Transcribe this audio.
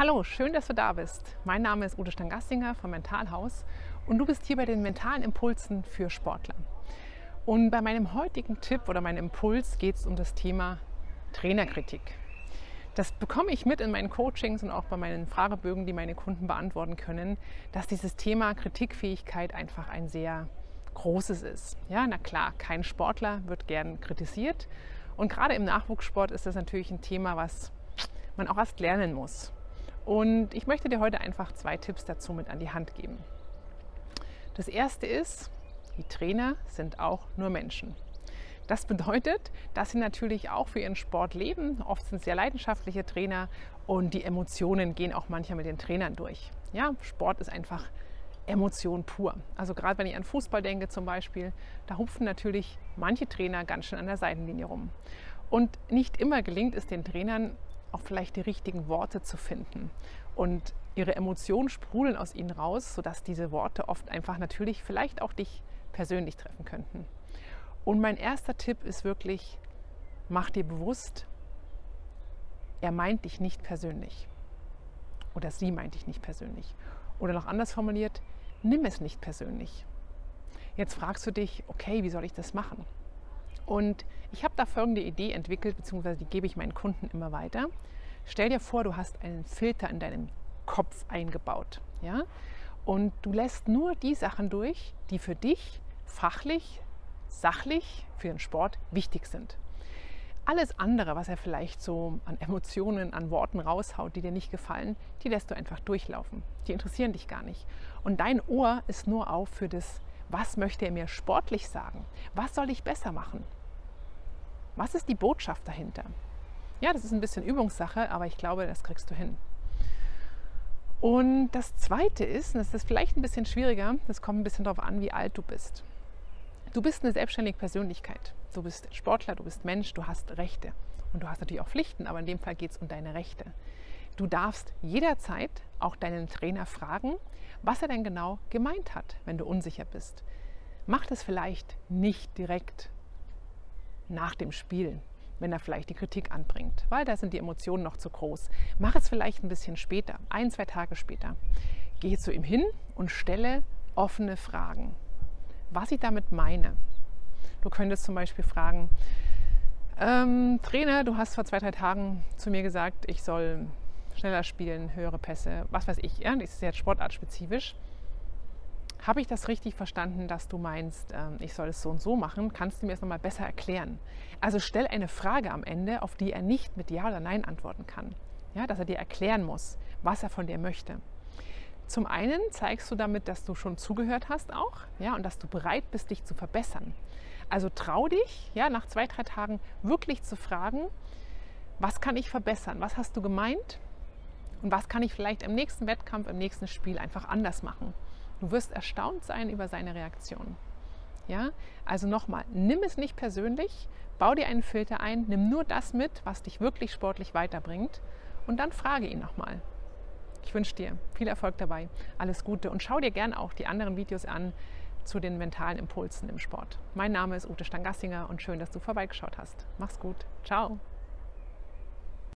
Hallo, schön, dass du da bist. Mein Name ist Ute Stangassinger vom Mentalhaus und du bist hier bei den mentalen Impulsen für Sportler. Und bei meinem heutigen Tipp oder meinem Impuls geht es um das Thema Trainerkritik. Das bekomme ich mit in meinen Coachings und auch bei meinen Fragebögen, die meine Kunden beantworten können, dass dieses Thema Kritikfähigkeit einfach ein sehr großes ist. Ja, na klar, kein Sportler wird gern kritisiert. Und gerade im Nachwuchssport ist das natürlich ein Thema, was man auch erst lernen muss. Und ich möchte dir heute einfach zwei Tipps dazu mit an die Hand geben. Das erste ist, die Trainer sind auch nur Menschen. Das bedeutet, dass sie natürlich auch für ihren Sport leben. Oft sind sehr leidenschaftliche Trainer und die Emotionen gehen auch manchmal mit den Trainern durch. Ja, Sport ist einfach Emotion pur. Also gerade wenn ich an Fußball denke zum Beispiel, da hupfen natürlich manche Trainer ganz schön an der Seitenlinie rum. Und nicht immer gelingt es den Trainern, auch vielleicht die richtigen Worte zu finden. Und ihre Emotionen sprudeln aus ihnen raus, sodass diese Worte oft einfach natürlich vielleicht auch dich persönlich treffen könnten. Und mein erster Tipp ist wirklich, mach dir bewusst, er meint dich nicht persönlich. Oder sie meint dich nicht persönlich. Oder noch anders formuliert, nimm es nicht persönlich. Jetzt fragst du dich, okay, wie soll ich das machen? Und ich habe da folgende Idee entwickelt, beziehungsweise die gebe ich meinen Kunden immer weiter. Stell dir vor, du hast einen Filter in deinem Kopf eingebaut. Ja? Und du lässt nur die Sachen durch, die für dich fachlich, sachlich, für den Sport wichtig sind. Alles andere, was er vielleicht so an Emotionen, an Worten raushaut, die dir nicht gefallen, die lässt du einfach durchlaufen. Die interessieren dich gar nicht. Und dein Ohr ist nur auf für das, was möchte er mir sportlich sagen? Was soll ich besser machen? Was ist die Botschaft dahinter? Ja, das ist ein bisschen Übungssache, aber ich glaube, das kriegst du hin. Und das Zweite ist, und das ist vielleicht ein bisschen schwieriger, das kommt ein bisschen darauf an, wie alt du bist. Du bist eine selbstständige Persönlichkeit. Du bist Sportler, du bist Mensch, du hast Rechte. Und du hast natürlich auch Pflichten, aber in dem Fall geht es um deine Rechte. Du darfst jederzeit auch deinen Trainer fragen, was er denn genau gemeint hat, wenn du unsicher bist. Mach das vielleicht nicht direkt nach dem Spiel, wenn er vielleicht die Kritik anbringt, weil da sind die Emotionen noch zu groß. Mach es vielleicht ein bisschen später, ein, zwei Tage später. Gehe zu ihm hin und stelle offene Fragen. Was ich damit meine. Du könntest zum Beispiel fragen, ähm, Trainer, du hast vor zwei, drei Tagen zu mir gesagt, ich soll schneller spielen, höhere Pässe, was weiß ich. Ja? Das ist jetzt sportartspezifisch. Habe ich das richtig verstanden, dass du meinst, ähm, ich soll es so und so machen? Kannst du mir das nochmal besser erklären? Also stell eine Frage am Ende, auf die er nicht mit Ja oder Nein antworten kann. Ja, dass er dir erklären muss, was er von dir möchte. Zum einen zeigst du damit, dass du schon zugehört hast auch, ja, und dass du bereit bist, dich zu verbessern. Also trau dich, ja, nach zwei, drei Tagen wirklich zu fragen, was kann ich verbessern? Was hast du gemeint? Und was kann ich vielleicht im nächsten Wettkampf, im nächsten Spiel einfach anders machen? Du wirst erstaunt sein über seine Reaktion. Ja? Also nochmal, nimm es nicht persönlich, bau dir einen Filter ein, nimm nur das mit, was dich wirklich sportlich weiterbringt und dann frage ihn nochmal. Ich wünsche dir viel Erfolg dabei, alles Gute und schau dir gerne auch die anderen Videos an zu den mentalen Impulsen im Sport. Mein Name ist Ute Stangassinger und schön, dass du vorbeigeschaut hast. Mach's gut. Ciao.